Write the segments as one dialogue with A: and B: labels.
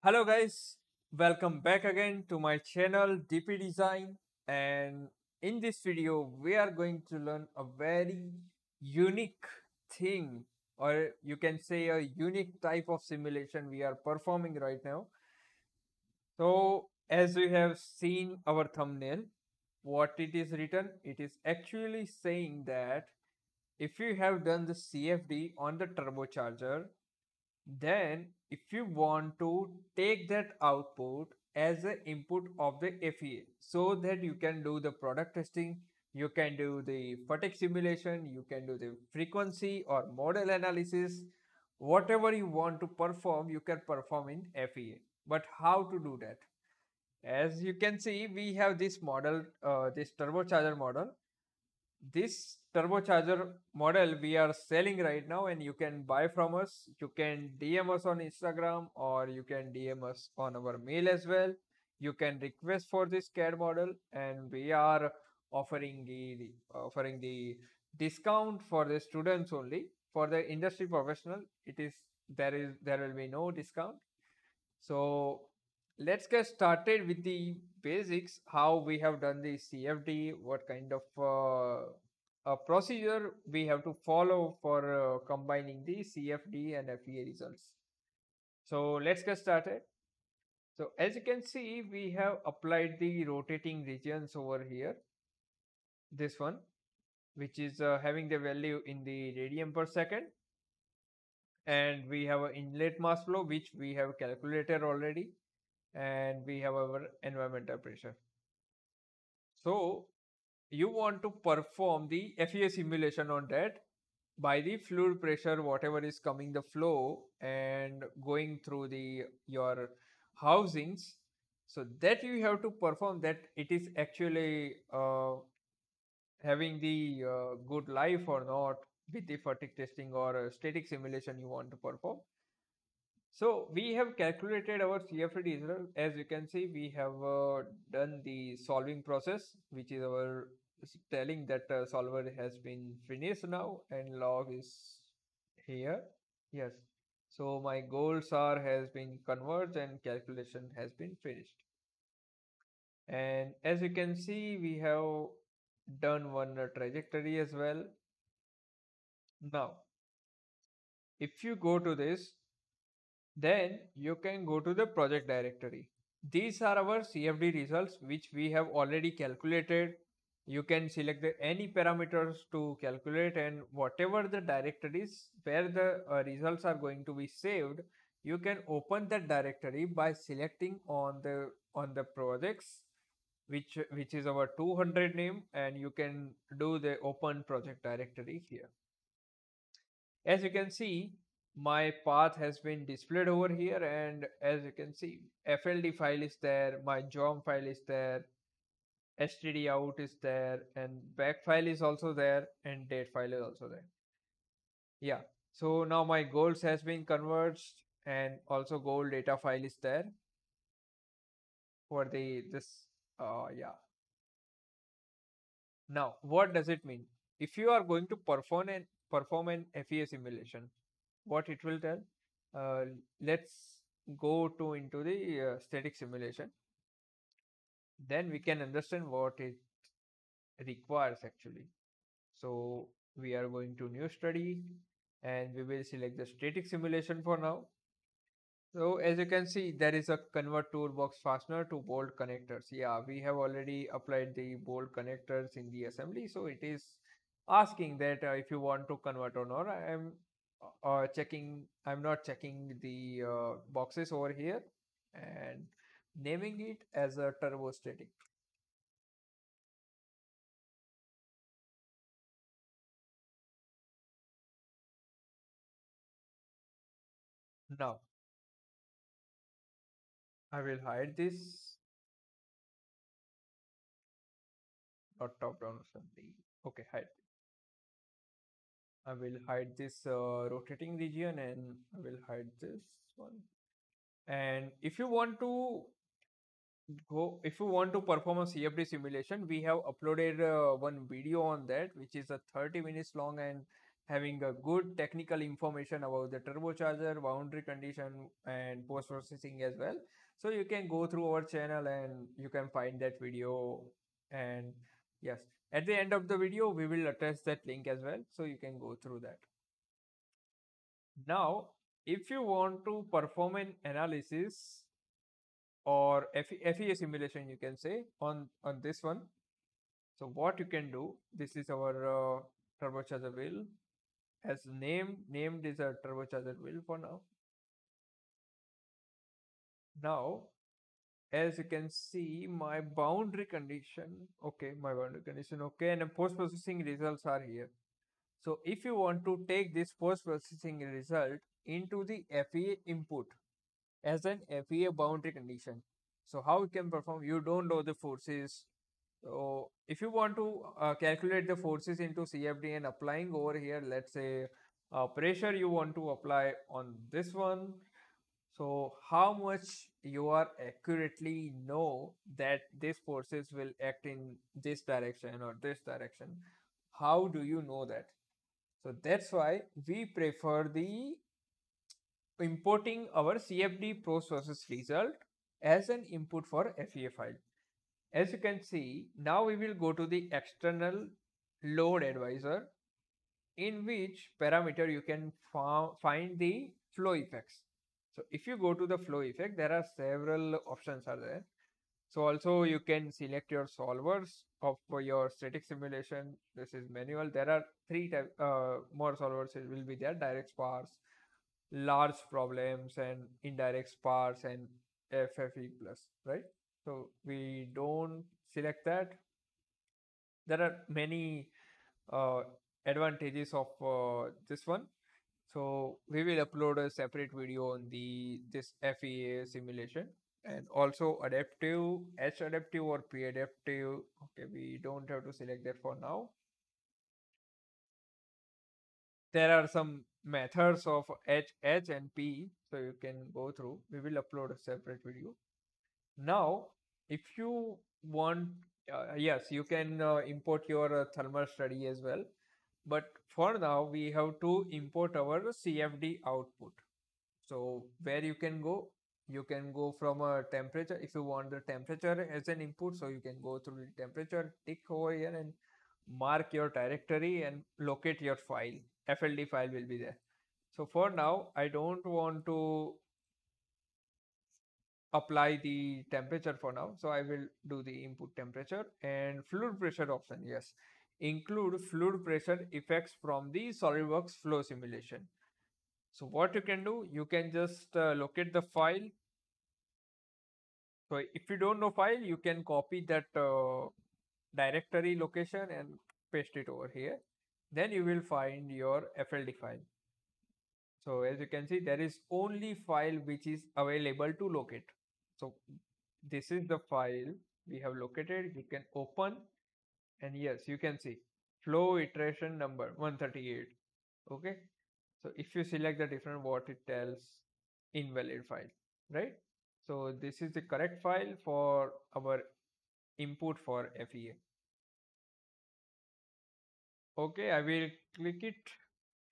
A: Hello guys, welcome back again to my channel DP Design and in this video we are going to learn a very unique thing or you can say a unique type of simulation we are performing right now. So as we have seen our thumbnail, what it is written, it is actually saying that if you have done the CFD on the turbocharger then if you want to take that output as an input of the FEA so that you can do the product testing, you can do the fatigue simulation, you can do the frequency or model analysis, whatever you want to perform, you can perform in FEA. But how to do that? As you can see, we have this model, uh, this turbocharger model this turbocharger model we are selling right now and you can buy from us. You can dm us on instagram or you can dm us on our mail as well. You can request for this cad model and we are offering the offering the discount for the students only. For the industry professional it is there is there will be no discount. So let's get started with the basics how we have done the cfd what kind of uh, a procedure we have to follow for uh, combining the cfd and fea results. So let's get started. So as you can see we have applied the rotating regions over here. This one which is uh, having the value in the radian per second. And we have an inlet mass flow which we have calculated already and we have our environmental pressure. So you want to perform the FEA simulation on that by the fluid pressure, whatever is coming the flow and going through the your housings. So that you have to perform that it is actually uh, having the uh, good life or not with the fatigue testing or static simulation you want to perform. So we have calculated our CFD. As you can see, we have uh, done the solving process, which is our telling that uh, solver has been finished now and log is here. Yes. So my goals are has been converged and calculation has been finished. And as you can see, we have done one uh, trajectory as well. Now, if you go to this, then you can go to the project directory. These are our CFD results which we have already calculated. You can select the, any parameters to calculate and whatever the directories where the uh, results are going to be saved, you can open that directory by selecting on the on the projects which which is our 200 name and you can do the open project directory here. As you can see, my path has been displayed over here and as you can see fld file is there my geom file is there std out is there and back file is also there and date file is also there. Yeah so now my goals has been converged and also goal data file is there for the this uh yeah. Now what does it mean? If you are going to perform an perform an fea simulation what it will tell. Uh, let's go to into the uh, static simulation. Then we can understand what it requires actually. So we are going to new study and we will select the static simulation for now. So as you can see there is a convert toolbox fastener to bolt connectors. Yeah we have already applied the bolt connectors in the assembly so it is asking that uh, if you want to convert or not. I am uh, checking i'm not checking the uh, boxes over here and naming it as a turbostatic. Now i will hide this. Not top down assembly. Okay hide I will hide this uh, rotating region and I will hide this one. And if you want to go, if you want to perform a CFD simulation, we have uploaded uh, one video on that, which is a 30 minutes long and having a good technical information about the turbocharger, boundary condition, and post processing as well. So you can go through our channel and you can find that video. And yes, at the end of the video, we will attach that link as well. So you can go through that. Now, if you want to perform an analysis or FEA simulation, you can say on, on this one. So what you can do, this is our uh, turbocharger wheel as name named is a turbocharger wheel for now. Now, as you can see, my boundary condition, okay, my boundary condition, okay, and post processing results are here. So if you want to take this post processing result into the FEA input as an FEA boundary condition. So how you can perform? You don't know the forces. So if you want to uh, calculate the forces into CFD and applying over here, let's say uh, pressure you want to apply on this one. So how much you are accurately know that these forces will act in this direction or this direction. How do you know that? So that's why we prefer the importing our CFD process result as an input for FEA file. As you can see, now we will go to the external load advisor in which parameter you can find the flow effects. So if you go to the flow effect, there are several options are there. So also you can select your solvers of your static simulation. This is manual. There are three type, uh, more solvers will be there. Direct sparse, large problems and Intel Direct Sparse and FFE plus, right? So we don't select that. There are many uh, advantages of uh, this one. So we will upload a separate video on the this FEA simulation and also adaptive, H adaptive or P adaptive. Okay, we don't have to select that for now. There are some methods of H, H and P, so you can go through. We will upload a separate video. Now, if you want, uh, yes, you can uh, import your uh, thermal study as well. But for now, we have to import our CFD output. So where you can go, you can go from a temperature if you want the temperature as an input so you can go through the temperature tick over here and mark your directory and locate your file. Fld file will be there. So for now i don't want to apply the temperature for now. So i will do the input temperature and fluid pressure option yes include fluid pressure effects from the solidworks flow simulation so what you can do, you can just uh, locate the file. So if you don't know file, you can copy that uh, directory location and paste it over here. Then you will find your FLD file. So as you can see, there is only file which is available to locate. So this is the file we have located. You can open and yes, you can see flow iteration number 138. Okay. So if you select the different what it tells invalid file, right? So this is the correct file for our input for FEA. Okay, I will click it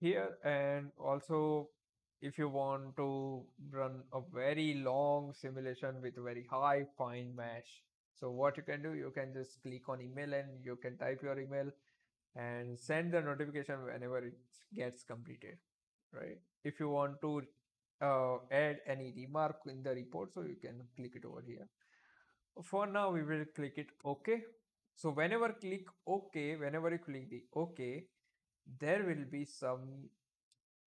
A: here and also if you want to run a very long simulation with very high fine mesh. So what you can do, you can just click on email and you can type your email and send the notification whenever it gets completed right? If you want to uh, add any remark in the report, so you can click it over here. For now, we will click it OK. So whenever click OK, whenever you click the OK, there will be some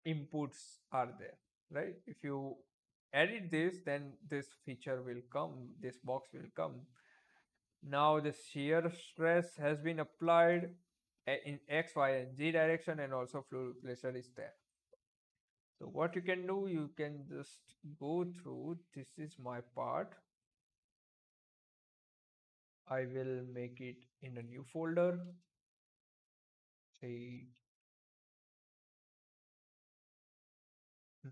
A: inputs are there, right? If you edit this, then this feature will come, this box will come. Now the shear stress has been applied eh, in X, Y, and Z direction and also fluid pressure is there. So what you can do, you can just go through, this is my part. I will make it in a new folder. Say,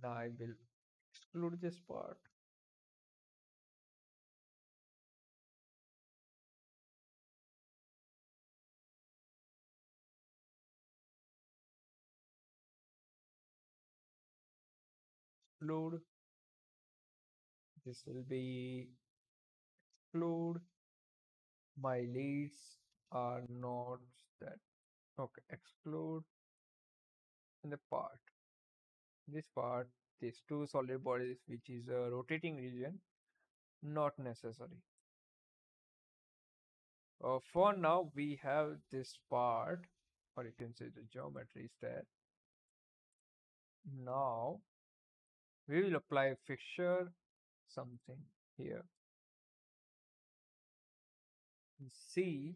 A: now I will exclude this part. Exclude. This will be exclude. My leads are not that. Okay, exclude in the part. This part, these two solid bodies, which is a rotating region, not necessary. Uh, for now, we have this part, or you can say the geometry is there. Now, we will apply fixture something here. See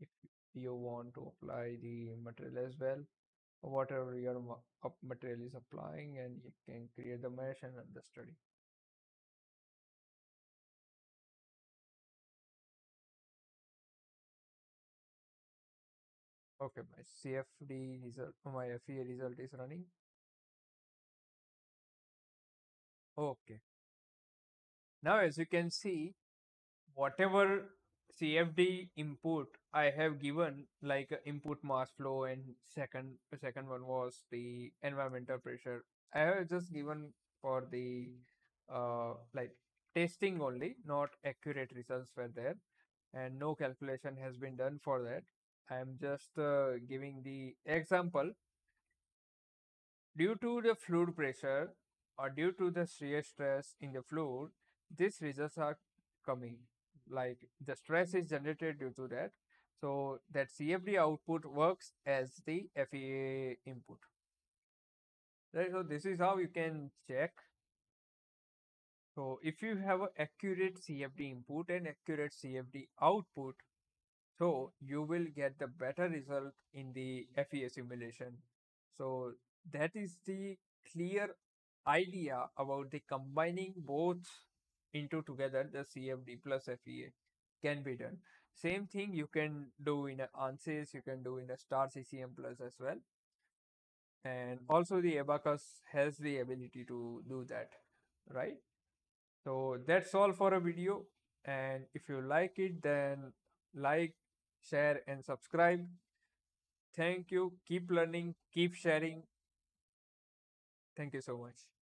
A: if you want to apply the material as well, whatever your material is applying, and you can create the mesh and the study. Okay, my CFD result, my FEA result is running. Okay. Now, as you can see, whatever CFD input I have given, like uh, input mass flow, and second second one was the environmental pressure. I have just given for the uh like testing only, not accurate results were there, and no calculation has been done for that. I am just uh, giving the example due to the fluid pressure or due to the shear stress in the fluid, these results are coming. Like the stress is generated due to that. So that CFD output works as the FEA input. Right, so this is how you can check. So if you have an accurate CFD input and accurate CFD output, so you will get the better result in the FEA simulation. So that is the clear idea about the combining both into together the CFD plus FEA can be done. Same thing you can do in ANSYS, you can do in a Star CCM plus as well. And also the Abaqus has the ability to do that, right? So that's all for a video. And if you like it, then like, share, and subscribe. Thank you. Keep learning, keep sharing. Thank you so much.